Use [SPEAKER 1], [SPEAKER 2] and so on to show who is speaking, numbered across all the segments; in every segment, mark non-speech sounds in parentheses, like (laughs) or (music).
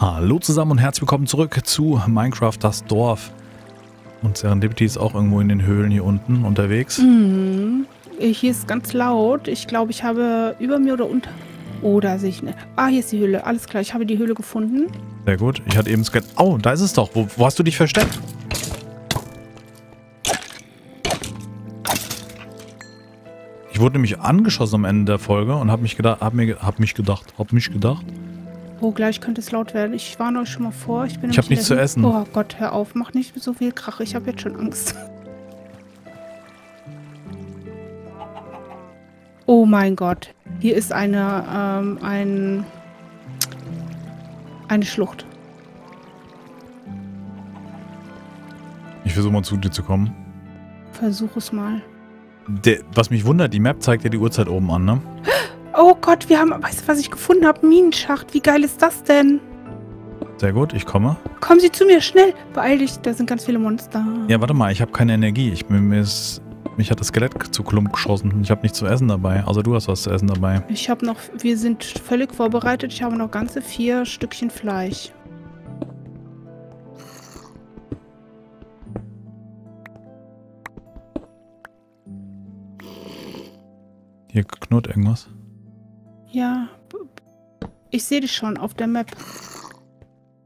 [SPEAKER 1] Hallo zusammen und herzlich willkommen zurück zu Minecraft das Dorf. Und Serendipity ist auch irgendwo in den Höhlen hier unten unterwegs.
[SPEAKER 2] Mhm. Hier ist ganz laut. Ich glaube, ich habe über mir oder unter... Oder sehe ich nicht. Ah, hier ist die Höhle. Alles klar, ich habe die Höhle gefunden.
[SPEAKER 1] Sehr gut. Ich hatte eben. Oh, da ist es doch. Wo, wo hast du dich versteckt? Ich wurde nämlich angeschossen am Ende der Folge und habe mich gedacht, hab hab mich gedacht, hab mich gedacht.
[SPEAKER 2] Oh, gleich könnte es laut werden. Ich warne euch schon mal vor. Ich, bin
[SPEAKER 1] Ich hab
[SPEAKER 2] nämlich
[SPEAKER 1] nichts zu essen.
[SPEAKER 2] Oh Gott, hör auf. Mach nicht so viel Krach. Ich habe jetzt schon Angst. (laughs) Oh mein Gott. Hier ist eine, ähm, ein, eine Schlucht.
[SPEAKER 1] Ich versuche mal zu dir zu kommen.
[SPEAKER 2] Versuch es mal.
[SPEAKER 1] Der, was mich wundert, die Map zeigt ja die Uhrzeit oben an, ne?
[SPEAKER 2] Oh Gott, wir haben, weißt du, was ich gefunden habe? Minenschacht. Wie geil ist das denn?
[SPEAKER 1] Sehr gut, ich komme.
[SPEAKER 2] Kommen Sie zu mir, schnell. Beeil dich, da sind ganz viele Monster.
[SPEAKER 1] Ja, warte mal, ich habe keine Energie. Ich bin mir ist, mich hat das Skelett zu Klump geschossen ich habe nichts zu essen dabei. Also du hast was zu essen dabei.
[SPEAKER 2] Ich habe noch, wir sind völlig vorbereitet. Ich habe noch ganze vier Stückchen Fleisch.
[SPEAKER 1] Hier knurrt irgendwas.
[SPEAKER 2] Ja, ich sehe dich schon auf der Map.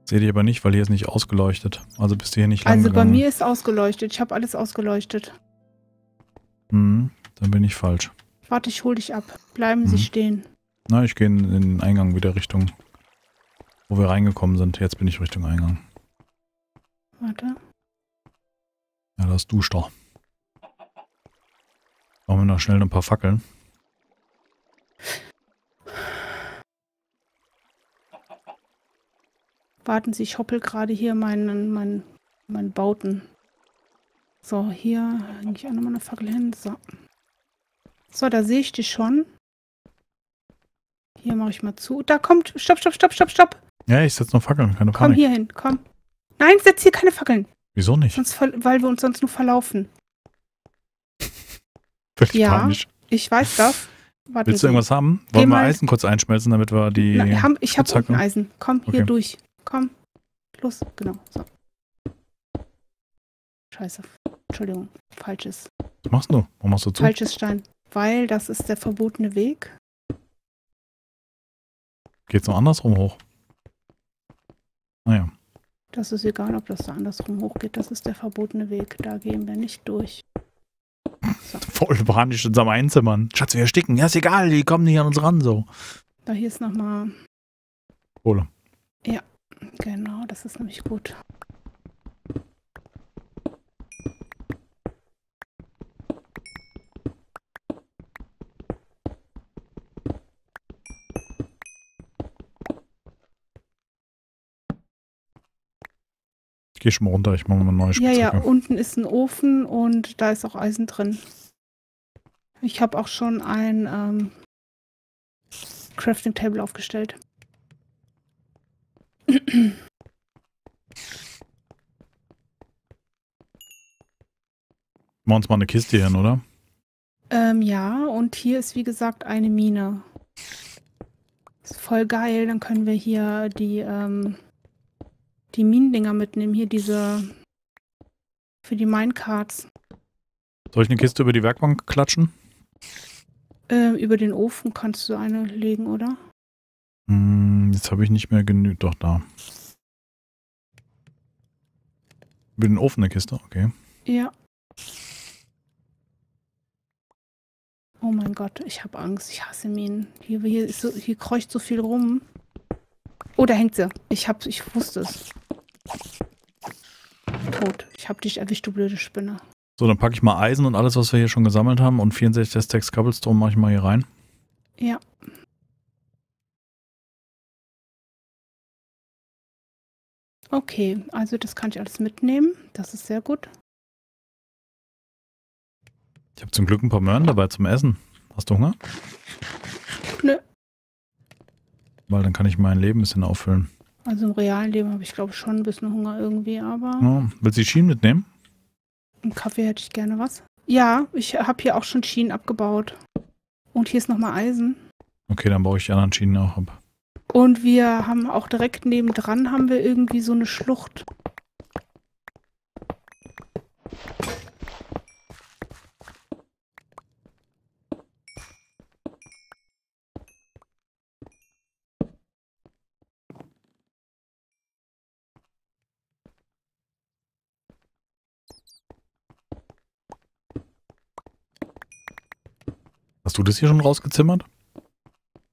[SPEAKER 1] Sehe dich aber nicht, weil hier ist nicht ausgeleuchtet. Also bist du hier nicht lang
[SPEAKER 2] Also bei
[SPEAKER 1] gegangen.
[SPEAKER 2] mir ist ausgeleuchtet. Ich habe alles ausgeleuchtet.
[SPEAKER 1] Mhm, dann bin ich falsch.
[SPEAKER 2] Warte, ich hol dich ab. Bleiben Sie
[SPEAKER 1] Mhm.
[SPEAKER 2] stehen.
[SPEAKER 1] Na, ich gehe in den Eingang wieder Richtung, wo wir reingekommen sind. Jetzt bin ich Richtung Eingang.
[SPEAKER 2] Warte.
[SPEAKER 1] Ja, das duscht doch. Brauchen wir noch schnell ein paar Fackeln.
[SPEAKER 2] Warten Sie, ich hoppel gerade hier meinen, meinen, meinen Bauten. So, hier hänge ich auch nochmal eine Fackel hin. So. So, da sehe ich dich schon. Hier mache ich mal zu. Da kommt. Stopp, stopp, stopp, stopp, stopp.
[SPEAKER 1] Ja, ich setze noch Fackeln, keine
[SPEAKER 2] Komm
[SPEAKER 1] Panik.
[SPEAKER 2] hier hin, komm. Nein, setz hier keine Fackeln.
[SPEAKER 1] Wieso nicht?
[SPEAKER 2] Sonst, weil wir uns sonst nur verlaufen.
[SPEAKER 1] Völlig
[SPEAKER 2] Ja.
[SPEAKER 1] panisch.
[SPEAKER 2] Ich weiß das. Warten
[SPEAKER 1] Willst du irgendwas haben? Wollen wir Eisen kurz einschmelzen, damit wir die...
[SPEAKER 2] Na, haben, ich habe Eisen. Komm, hier
[SPEAKER 1] Okay.
[SPEAKER 2] durch. Komm. Los, genau. So. Scheiße. Entschuldigung. Falsches.
[SPEAKER 1] Was machst du? Warum machst du zu?
[SPEAKER 2] Falsches Stein. Weil das ist der verbotene Weg.
[SPEAKER 1] Geht's noch andersrum hoch? Naja.
[SPEAKER 2] Das ist egal, ob das da andersrum hochgeht. Das ist der verbotene Weg. Da gehen wir nicht durch. (laughs)
[SPEAKER 1] Voll panisch in seinem Einzimmern. Schatz, wir ersticken. Ja, ist egal, die kommen nicht an uns ran, so.
[SPEAKER 2] Da hier ist nochmal.
[SPEAKER 1] Kohle.
[SPEAKER 2] Genau, das ist nämlich gut.
[SPEAKER 1] Ich geh schon mal runter, ich mache mal eine neue
[SPEAKER 2] Ja,
[SPEAKER 1] Spitzhacke.
[SPEAKER 2] ja, unten ist ein Ofen und da ist auch Eisen drin. Ich habe auch schon ein ähm, Crafting Table aufgestellt.
[SPEAKER 1] Machen wir uns mal eine Kiste hin, oder?
[SPEAKER 2] Ähm, ja, und hier ist wie gesagt eine Mine. Ist voll geil, dann können wir hier die, ähm, die Minendinger mitnehmen. Hier diese für die Minecarts.
[SPEAKER 1] Soll ich eine Kiste über die Werkbank klatschen?
[SPEAKER 2] Ähm, über den Ofen kannst du eine legen, oder?
[SPEAKER 1] Hm, jetzt habe ich nicht mehr genügt. Doch, da. Über den Ofen eine Kiste, okay.
[SPEAKER 2] Ja. Oh mein Gott, ich habe Angst. Ich hasse Minen. Hier, hier, so, hier kreucht so viel rum. Oh, da hängt sie. Ich hab, ich wusste es. Tot. Ich hab dich erwischt, du blöde Spinne.
[SPEAKER 1] So, dann packe ich mal Eisen und alles, was wir hier schon gesammelt haben und 64 Stacks Cobblestone mache ich mal hier rein.
[SPEAKER 2] Ja. Okay, also das kann ich alles mitnehmen. Das ist sehr gut.
[SPEAKER 1] Ich habe zum Glück ein paar Möhren dabei zum Essen. Hast du Hunger?
[SPEAKER 2] Nö.
[SPEAKER 1] Weil dann kann ich mein Leben ein bisschen auffüllen.
[SPEAKER 2] Also im realen Leben habe ich glaube ich schon ein bisschen Hunger irgendwie, aber
[SPEAKER 1] Ja, willst du die Schienen mitnehmen?
[SPEAKER 2] im Kaffee hätte ich gerne was. Ja, ich habe hier auch schon Schienen abgebaut. Und hier ist nochmal Eisen.
[SPEAKER 1] Okay, dann baue ich die anderen Schienen auch ab.
[SPEAKER 2] Und wir haben auch direkt nebendran haben wir irgendwie so eine Schlucht.
[SPEAKER 1] Hast du das hier schon rausgezimmert?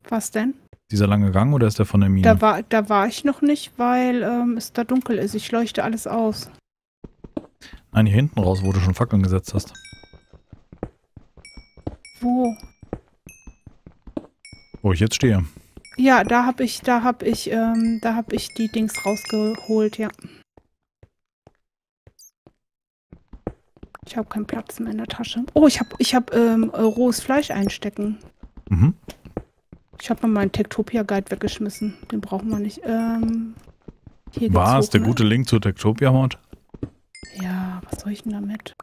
[SPEAKER 2] Was denn?
[SPEAKER 1] Dieser lange Gang oder ist der von der Mine?
[SPEAKER 2] Da war, da war ich noch nicht, weil ähm, es da dunkel ist. Ich leuchte alles aus.
[SPEAKER 1] Nein, hier hinten raus, wo du schon Fackeln gesetzt hast.
[SPEAKER 2] Wo?
[SPEAKER 1] Wo ich jetzt stehe.
[SPEAKER 2] Ja, da habe ich, da habe ich, ähm, da habe ich die Dings rausgeholt, ja. Ich habe keinen Platz mehr in der Tasche. Oh, ich habe, ich habe ähm, äh, rohes Fleisch einstecken.
[SPEAKER 1] Mhm.
[SPEAKER 2] Ich habe mal meinen Tektopia Guide weggeschmissen. Den brauchen wir nicht. Ähm, hier
[SPEAKER 1] War es der
[SPEAKER 2] ne?
[SPEAKER 1] gute Link zu Tektopia Mod?
[SPEAKER 2] Ja, was soll ich denn damit?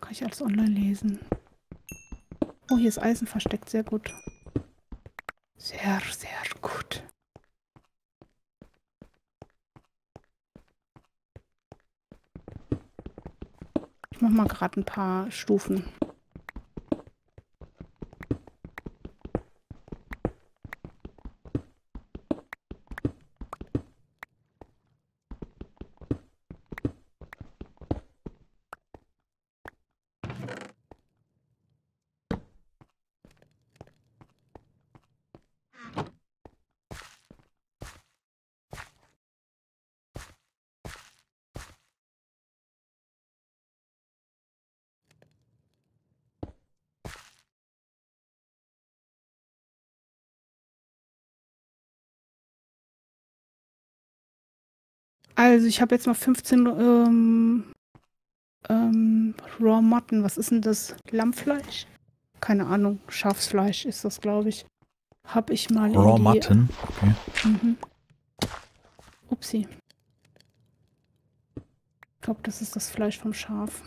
[SPEAKER 2] Kann ich alles online lesen. Oh, hier ist Eisen versteckt. Sehr gut. Sehr, sehr gut. Ich mach mal gerade ein paar Stufen. Also ich habe jetzt noch 15 ähm, ähm, Raw Mutton. Was ist denn das? Lammfleisch? Keine Ahnung. Schafsfleisch ist das, glaube ich. Habe ich mal in
[SPEAKER 1] Raw
[SPEAKER 2] die-
[SPEAKER 1] Mutton. Okay.
[SPEAKER 2] Mhm. Upsi. Ich glaube, das ist das Fleisch vom Schaf.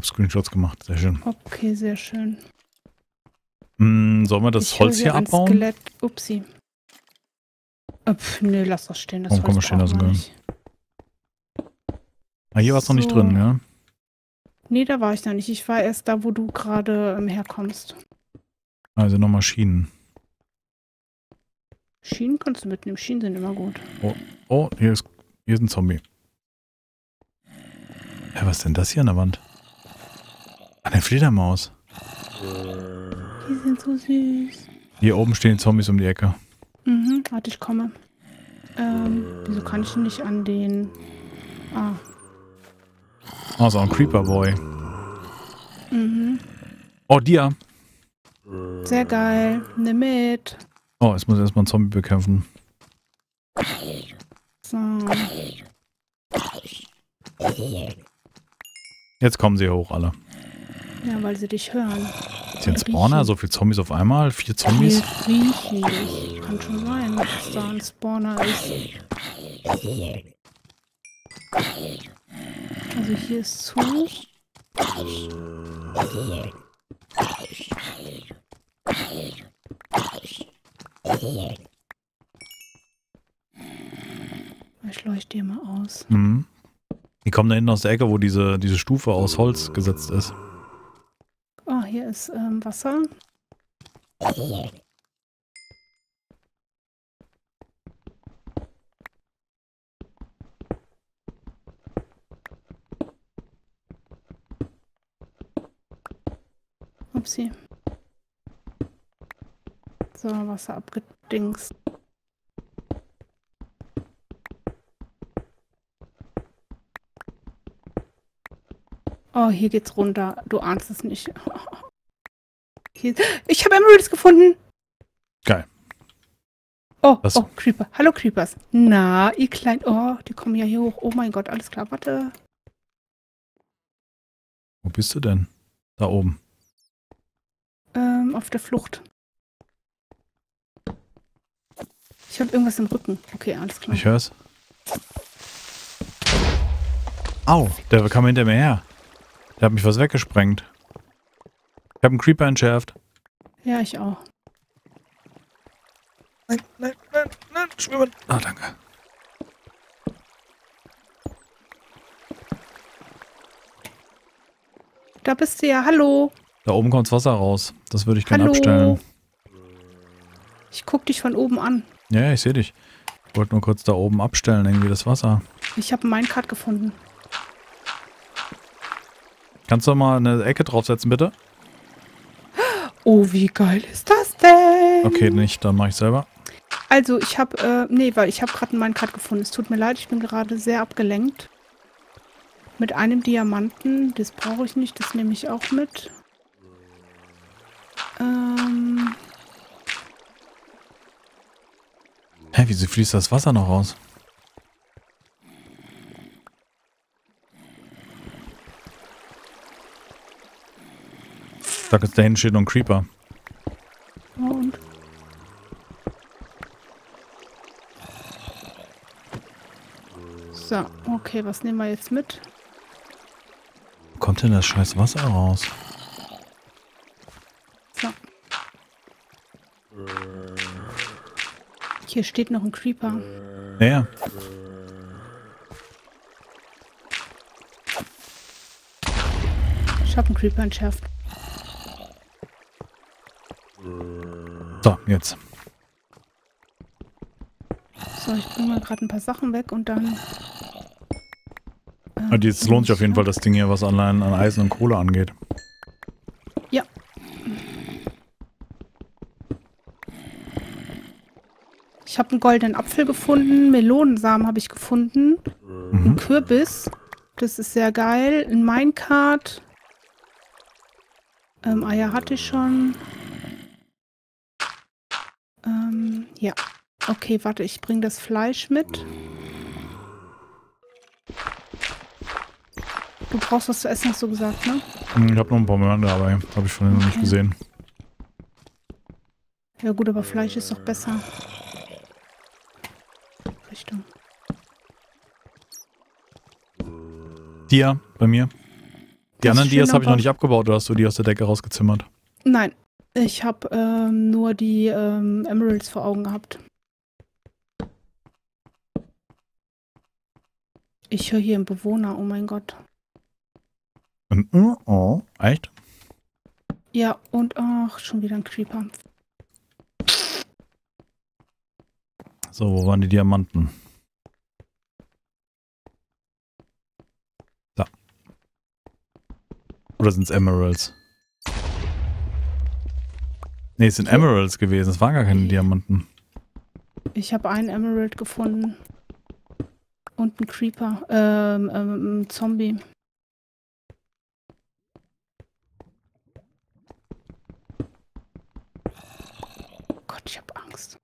[SPEAKER 1] Hab Screenshots gemacht. Sehr schön.
[SPEAKER 2] Okay, sehr schön.
[SPEAKER 1] Hm, sollen wir das
[SPEAKER 2] Ich
[SPEAKER 1] Holz hier abbauen?
[SPEAKER 2] Skelett. Upsi. Äh, Pf, nee, lass das stehen. Das
[SPEAKER 1] Warum kann man stehen lassen können? Ah, hier war es noch nicht
[SPEAKER 2] So.
[SPEAKER 1] drin, ja?
[SPEAKER 2] Nee, da war ich noch nicht. Ich war erst da, wo du gerade ähm, herkommst.
[SPEAKER 1] Also noch Maschinen.
[SPEAKER 2] Schienen kannst du mitnehmen. Schienen sind immer gut.
[SPEAKER 1] Oh, hier ist, hier ist ein Zombie. Ja, was ist denn das hier an der Wand? Eine Fledermaus.
[SPEAKER 2] Die sind so süß.
[SPEAKER 1] Hier oben stehen Zombies um die Ecke.
[SPEAKER 2] Mhm, warte, ich komme. Ähm, wieso kann ich nicht an den... Ah,
[SPEAKER 1] Oh, so ein Creeper Boy.
[SPEAKER 2] mhm.
[SPEAKER 1] Oh, Dia.
[SPEAKER 2] Sehr geil. Nimm mit.
[SPEAKER 1] Oh, jetzt muss ich erstmal einen Zombie bekämpfen.
[SPEAKER 2] So.
[SPEAKER 1] Jetzt kommen sie hoch, alle.
[SPEAKER 2] Ja, weil sie dich hören.
[SPEAKER 1] Ist hier ein Spawner? So viele Zombies auf einmal? Vier Zombies?
[SPEAKER 2] Die riechen dich. Kann schon sein, dass da ein Spawner ist. Also hier ist zu. Ich leuchte hier mal aus.
[SPEAKER 1] Mhm. Die kommen da hinten aus der Ecke, wo diese, diese Stufe aus Holz gesetzt ist.
[SPEAKER 2] Oh, hier ist ähm, Wasser. Upsi. So, Wasser abgedingst. Oh, hier geht's runter. Du ahnst es nicht. Hier. Ich habe Emeralds gefunden.
[SPEAKER 1] Geil.
[SPEAKER 2] Oh,
[SPEAKER 1] Was?
[SPEAKER 2] oh, Creeper. Hallo, Creepers. Na, ihr klein. Oh, die kommen ja hier hoch. Oh mein Gott, alles klar. Warte.
[SPEAKER 1] Wo bist du denn? Da oben.
[SPEAKER 2] Ähm, auf der Flucht. Ich habe irgendwas im Rücken. Okay, alles klar.
[SPEAKER 1] Ich hör's. Au, der kam hinter mir her. Der hat mich was weggesprengt. Ich habe einen Creeper entschärft.
[SPEAKER 2] Ja, ich auch.
[SPEAKER 1] Nein, nein, nein, nein, schwimmen. Ah, danke.
[SPEAKER 2] Da bist du ja. Hallo.
[SPEAKER 1] Da oben kommt Wasser raus. Das würde ich gerne
[SPEAKER 2] Hallo.
[SPEAKER 1] abstellen.
[SPEAKER 2] Ich guck dich von oben an.
[SPEAKER 1] Ja, ja, ich sehe dich. Ich wollte nur kurz da oben abstellen, irgendwie das Wasser.
[SPEAKER 2] Ich habe einen Minecart gefunden.
[SPEAKER 1] Kannst du mal eine Ecke draufsetzen, bitte?
[SPEAKER 2] Oh, wie geil ist das denn?
[SPEAKER 1] Okay, nicht, dann mache ich selber.
[SPEAKER 2] Also, ich habe, äh, nee, weil ich habe gerade einen Minecart gefunden. Es tut mir leid, ich bin gerade sehr abgelenkt. Mit einem Diamanten. Das brauche ich nicht, das nehme ich auch mit. Ähm,
[SPEAKER 1] Hä, wieso fließt das Wasser noch raus? Da ist da hinten steht noch ein Creeper.
[SPEAKER 2] und. So, okay, was nehmen wir jetzt mit?
[SPEAKER 1] Wo kommt denn das scheiß Wasser raus?
[SPEAKER 2] So. Hier steht noch ein Creeper.
[SPEAKER 1] Ja, ja.
[SPEAKER 2] Ich habe einen Creeper entschärft.
[SPEAKER 1] So, jetzt.
[SPEAKER 2] So, ich bringe mal gerade ein paar Sachen weg und dann. äh,
[SPEAKER 1] Und jetzt lohnt sich auf jeden Fall das Ding hier, was allein an Eisen und Kohle angeht.
[SPEAKER 2] Ja. Ich habe einen goldenen Apfel gefunden, Melonensamen habe ich gefunden, einen
[SPEAKER 1] Mhm.
[SPEAKER 2] Kürbis, das ist sehr geil, ein Minecart, ähm, Eier hatte ich schon. Ähm, ja. Okay, warte, ich bringe das Fleisch mit. Du brauchst was zu essen, hast du gesagt, ne?
[SPEAKER 1] Hm, Ich habe noch ein paar Möhren dabei. Habe ich vorhin noch nicht
[SPEAKER 2] Okay.
[SPEAKER 1] gesehen.
[SPEAKER 2] Ja gut, aber Fleisch ist doch besser. Richtung.
[SPEAKER 1] Dia, bei mir. Die
[SPEAKER 2] Das
[SPEAKER 1] anderen Dias habe ich noch nicht abgebaut, oder hast du die aus der Decke rausgezimmert?
[SPEAKER 2] Nein, ich habe ähm, nur die ähm, Emeralds vor Augen gehabt. Ich höre hier einen Bewohner, oh mein Gott.
[SPEAKER 1] Oh, oh, echt?
[SPEAKER 2] Ja, und ach, schon wieder ein Creeper.
[SPEAKER 1] So, wo waren die Diamanten? Da. Oder sind es Emeralds? Nee, es sind Emeralds gewesen. Es waren gar keine Diamanten.
[SPEAKER 2] Ich habe einen Emerald gefunden. Und einen Creeper. Ähm, ähm, Zombie. Gott, ich habe Angst.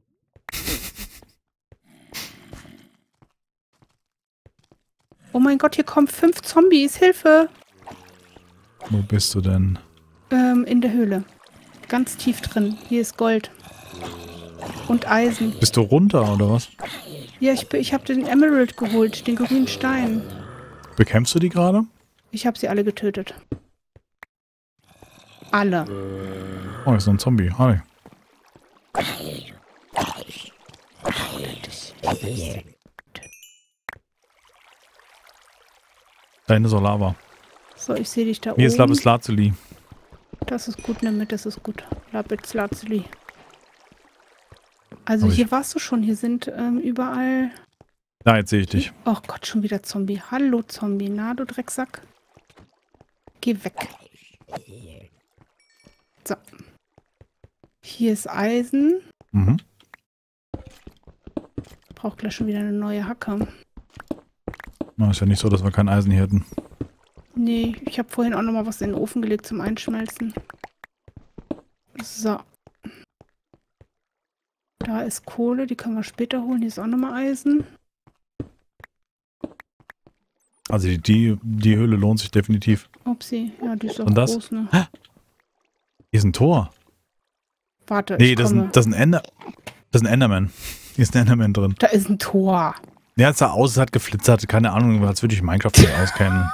[SPEAKER 2] Oh mein Gott, hier kommen fünf Zombies. Hilfe!
[SPEAKER 1] Wo bist du denn?
[SPEAKER 2] Ähm, in der Höhle. Ganz tief drin. Hier ist Gold. Und Eisen.
[SPEAKER 1] Bist du runter oder was?
[SPEAKER 2] Ja, ich, ich habe den Emerald geholt, den grünen Stein.
[SPEAKER 1] Bekämpfst du die gerade?
[SPEAKER 2] Ich habe sie alle getötet. Alle.
[SPEAKER 1] Oh, ist so ein Zombie. Hi. Da hinten ist auch Lava.
[SPEAKER 2] So, ich sehe dich da
[SPEAKER 1] Hier ist
[SPEAKER 2] oben.
[SPEAKER 1] Lapis Lazuli.
[SPEAKER 2] Das ist gut, nimm mit, das ist gut. Lapis Lazuli. Also hier warst du schon, hier sind ähm, überall...
[SPEAKER 1] Da, jetzt sehe ich dich.
[SPEAKER 2] Oh Gott, schon wieder Zombie. Hallo Zombie, na du Drecksack. Geh weg. So. Hier ist Eisen.
[SPEAKER 1] Mhm.
[SPEAKER 2] Braucht gleich schon wieder eine neue Hacke.
[SPEAKER 1] Na, ist ja nicht so, dass wir kein Eisen hier hätten.
[SPEAKER 2] Nee, ich habe vorhin auch noch mal was in den Ofen gelegt zum Einschmelzen. So. Da ist Kohle, die können wir später holen. Hier ist auch nochmal Eisen.
[SPEAKER 1] Also die, die, die Höhle lohnt sich definitiv.
[SPEAKER 2] Upsi, ja, die ist auch
[SPEAKER 1] Und das?
[SPEAKER 2] groß, ne?
[SPEAKER 1] Hier ist ein Tor.
[SPEAKER 2] Warte,
[SPEAKER 1] Nee,
[SPEAKER 2] ich
[SPEAKER 1] das ist, ein, das ist ein Ender. Das ist ein Enderman. Hier ist ein Enderman drin.
[SPEAKER 2] Da ist ein Tor.
[SPEAKER 1] Der sah aus, es hat geflitzert. Keine Ahnung, als würde ich Minecraft nicht auskennen.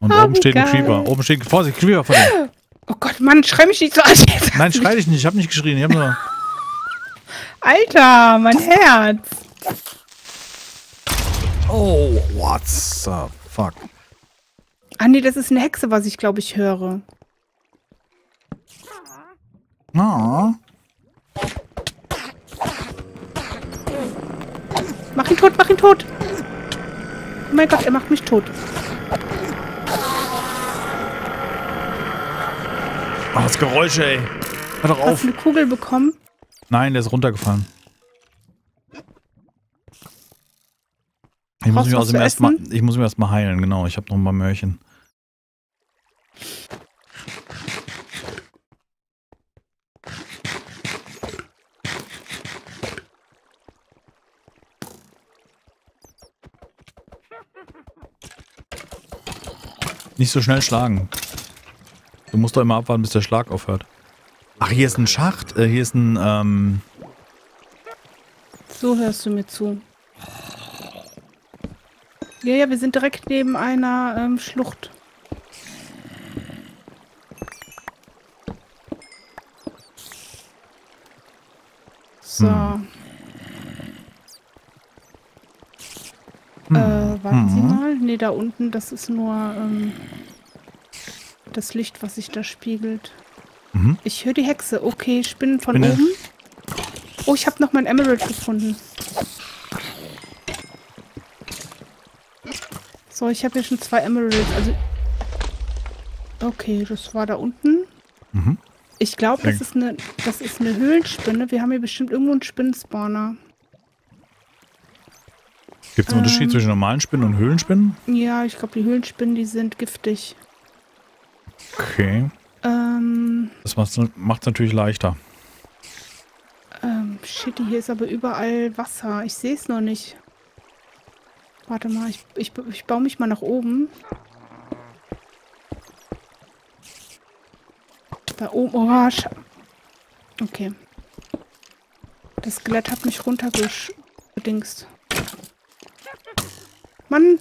[SPEAKER 1] Und
[SPEAKER 2] Ah,
[SPEAKER 1] oben steht ein
[SPEAKER 2] geil.
[SPEAKER 1] Creeper. Oben steht Vorsicht, Creeper vor dir.
[SPEAKER 2] Oh Gott, Mann, schrei mich nicht so an. (laughs)
[SPEAKER 1] Nein, schrei dich nicht. Ich habe nicht geschrien. Ich habe nur.
[SPEAKER 2] Alter, mein Herz.
[SPEAKER 1] Oh, what the fuck?
[SPEAKER 2] Ah nee, das ist eine Hexe, was ich glaube ich höre.
[SPEAKER 1] Ah.
[SPEAKER 2] Mach ihn tot, mach ihn tot. Oh mein Gott, er macht mich tot.
[SPEAKER 1] Oh, das Geräusch, ey. Hör doch
[SPEAKER 2] Hast
[SPEAKER 1] auf.
[SPEAKER 2] du eine Kugel bekommen?
[SPEAKER 1] Nein, der ist runtergefallen. Ich muss, mich
[SPEAKER 2] du was
[SPEAKER 1] außerdem
[SPEAKER 2] zu
[SPEAKER 1] erst mal,
[SPEAKER 2] essen?
[SPEAKER 1] ich muss mich erstmal heilen, genau. Ich habe noch mal Mörchen. Nicht so schnell schlagen. Du musst doch immer abwarten, bis der Schlag aufhört. Ach, hier ist ein Schacht. Äh, hier ist ein, ähm,
[SPEAKER 2] So hörst du mir zu. Ja, ja, wir sind direkt neben einer ähm, Schlucht. So.
[SPEAKER 1] Hm.
[SPEAKER 2] Äh, warten Sie
[SPEAKER 1] Mhm.
[SPEAKER 2] mal. Ne, da unten, das ist nur ähm, das Licht, was sich da spiegelt.
[SPEAKER 1] Mhm.
[SPEAKER 2] Ich höre die Hexe. Okay, Spinnen von
[SPEAKER 1] Spinne.
[SPEAKER 2] oben. Oh, ich habe noch mein Emerald gefunden. So, ich habe hier schon zwei Emeralds. Also. Okay, das war da unten.
[SPEAKER 1] Mhm.
[SPEAKER 2] Ich glaube, das ist eine, das ist eine Höhlenspinne. Wir haben hier bestimmt irgendwo einen Spinnenspawner.
[SPEAKER 1] Gibt es einen Unterschied
[SPEAKER 2] Ähm.
[SPEAKER 1] zwischen normalen Spinnen und Höhlenspinnen?
[SPEAKER 2] Ja, ich glaube, die Höhlenspinnen, die sind giftig.
[SPEAKER 1] Okay.
[SPEAKER 2] Ähm,
[SPEAKER 1] Das macht es natürlich leichter.
[SPEAKER 2] ähm, shit, hier ist aber überall Wasser. Ich sehe es noch nicht. Warte mal, ich, ich, ich baue mich mal nach oben. Da oben. Oh, Okay. Das Skelett hat mich runtergedingst. Mann,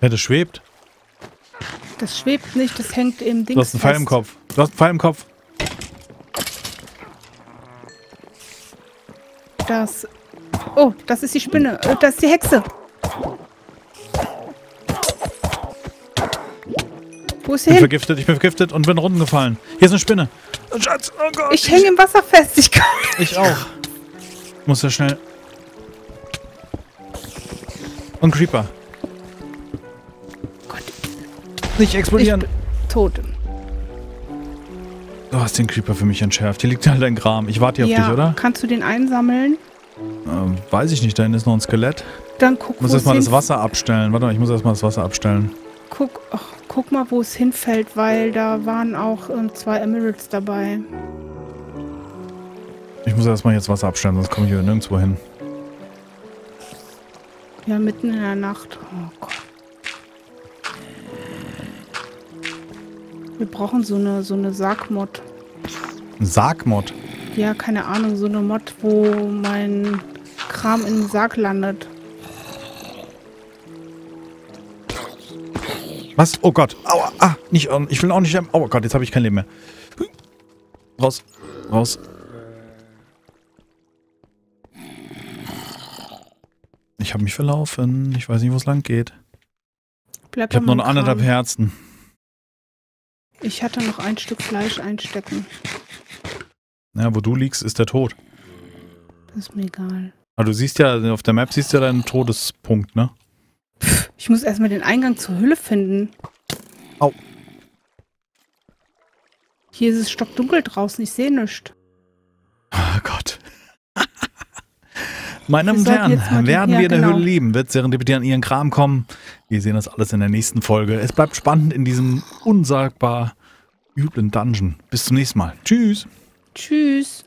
[SPEAKER 1] Ja, das schwebt.
[SPEAKER 2] Das schwebt nicht, das hängt im Ding.
[SPEAKER 1] Du hast einen Pfeil im Kopf. Du hast einen Pfeil im Kopf.
[SPEAKER 2] Das. Oh, das ist die Spinne. Äh, Das ist die Hexe. Wo ist
[SPEAKER 1] Ich
[SPEAKER 2] sie
[SPEAKER 1] bin
[SPEAKER 2] hin?
[SPEAKER 1] vergiftet, ich bin vergiftet und bin runtergefallen. Hier ist eine Spinne. Oh, Schatz, oh Gott.
[SPEAKER 2] Ich hänge im Wasser fest. Ich kann.
[SPEAKER 1] Ich auch. Muss ja schnell. Und Creeper. Nicht
[SPEAKER 2] ich
[SPEAKER 1] explodieren.
[SPEAKER 2] tot.
[SPEAKER 1] Du hast den Creeper für mich entschärft. Hier liegt halt dein Kram. Ich warte hier
[SPEAKER 2] ja,
[SPEAKER 1] auf dich, oder?
[SPEAKER 2] kannst du den einsammeln?
[SPEAKER 1] Ähm, weiß ich nicht. Da hinten ist noch ein Skelett.
[SPEAKER 2] Dann guck,
[SPEAKER 1] Ich muss erstmal das Wasser abstellen. Warte mal, ich muss erstmal das Wasser abstellen.
[SPEAKER 2] Guck, ach, guck mal, wo es hinfällt, weil da waren auch ähm, zwei Emeralds dabei.
[SPEAKER 1] Ich muss erstmal jetzt Wasser abstellen, sonst komme ich hier nirgendwo hin.
[SPEAKER 2] Ja, mitten in der Nacht. Oh Gott. Wir brauchen so eine, so eine Sargmod.
[SPEAKER 1] Sargmod.
[SPEAKER 2] Ja, keine Ahnung, so eine Mod, wo mein Kram in den Sarg landet.
[SPEAKER 1] Was? Oh Gott. Aua. Ah, nicht. ähm, Ich will auch nicht sterben. Oh Gott, jetzt habe ich kein Leben mehr. Raus. Raus. Ich habe mich verlaufen. Ich weiß nicht, wo es lang geht.
[SPEAKER 2] Bleib
[SPEAKER 1] Ich habe nur noch anderthalb. Herzen.
[SPEAKER 2] Ich hatte noch ein Stück Fleisch einstecken.
[SPEAKER 1] Ja, wo du liegst, ist der Tod.
[SPEAKER 2] Das ist mir egal.
[SPEAKER 1] Aber du siehst ja, auf der Map siehst du ja deinen Todespunkt, ne?
[SPEAKER 2] Ich muss erstmal den Eingang zur Hülle finden.
[SPEAKER 1] Au.
[SPEAKER 2] Hier ist es stockdunkel draußen, ich sehe nichts.
[SPEAKER 1] Oh Gott. Meine Damen und Herren, werden
[SPEAKER 2] ja,
[SPEAKER 1] wir in der
[SPEAKER 2] genau.
[SPEAKER 1] Höhle lieben, wird Serendipity an ihren Kram kommen. Wir sehen das alles in der nächsten Folge. Es bleibt spannend in diesem unsagbar üblen Dungeon. Bis zum nächsten Mal. Tschüss.
[SPEAKER 2] Tschüss.